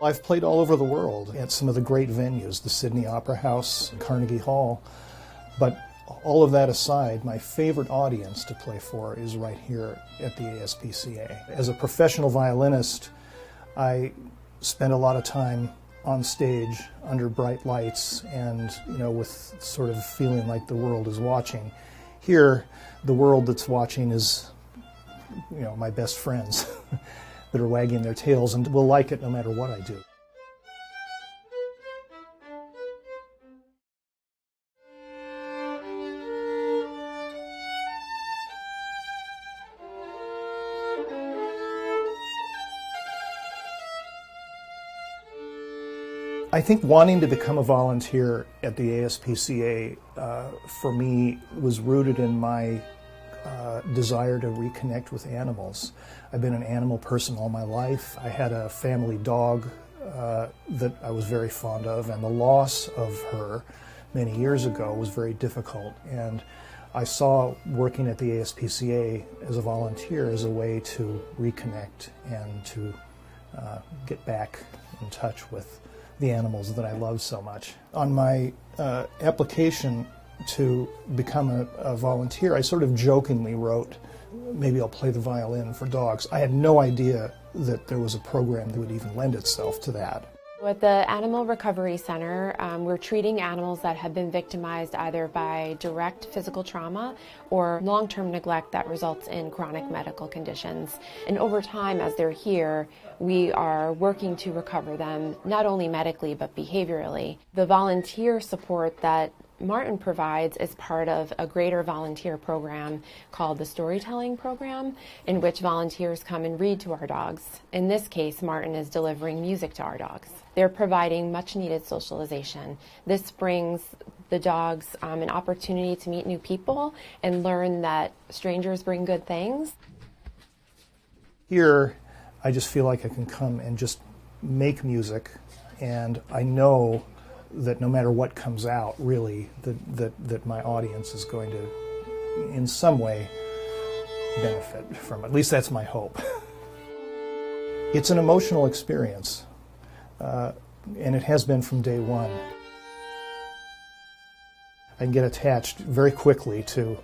I've played all over the world at some of the great venues, the Sydney Opera House, Carnegie Hall. But all of that aside, my favorite audience to play for is right here at the ASPCA. As a professional violinist, I spend a lot of time on stage under bright lights and, you know, with sort of feeling like the world is watching. Here, the world that's watching is, you know, my best friends. that are wagging their tails and will like it no matter what I do. I think wanting to become a volunteer at the ASPCA uh, for me was rooted in my uh, desire to reconnect with animals. I've been an animal person all my life. I had a family dog uh, that I was very fond of, and the loss of her many years ago was very difficult. And I saw working at the ASPCA as a volunteer as a way to reconnect and to uh, get back in touch with the animals that I love so much. On my uh, application to become a, a, volunteer, I sort of jokingly wrote, maybe I'll play the violin for dogs. I had no idea that there was a program that would even lend itself to that. At the Animal Recovery Center, um, we're treating animals that have been victimized either by direct physical trauma or long term neglect that results in chronic medical conditions. And over time, as they're here, we are working to recover them not only medically but behaviorally. The volunteer support that Martin provides is part of a greater volunteer program called the Storytelling Program, in which volunteers come and read to our dogs. In this case, Martin is delivering music to our dogs. They're providing much needed socialization. This brings the dogs um, an opportunity to meet new people and learn that strangers bring good things. Here, I just feel like I can come and just make music, and I know that no matter what comes out, really, that, that, that my audience is going to, in some way, benefit from. At least that's my hope. it's an emotional experience, uh, and it has been from day one. I get attached very quickly to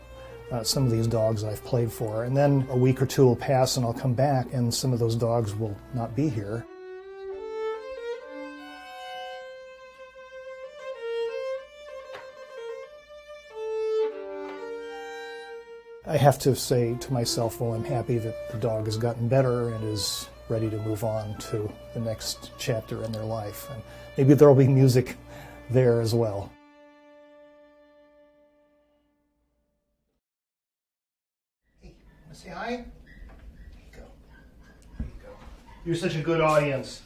uh, some of these dogs I've played for, and then a week or two will pass, and I'll come back, and some of those dogs will not be here. I have to say to myself, well, I'm happy that the dog has gotten better and is ready to move on to the next chapter in their life. And maybe there will be music there as well. Hey, say hi? There you go. There you go. You're such a good audience.